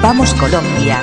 Vamos Colombia.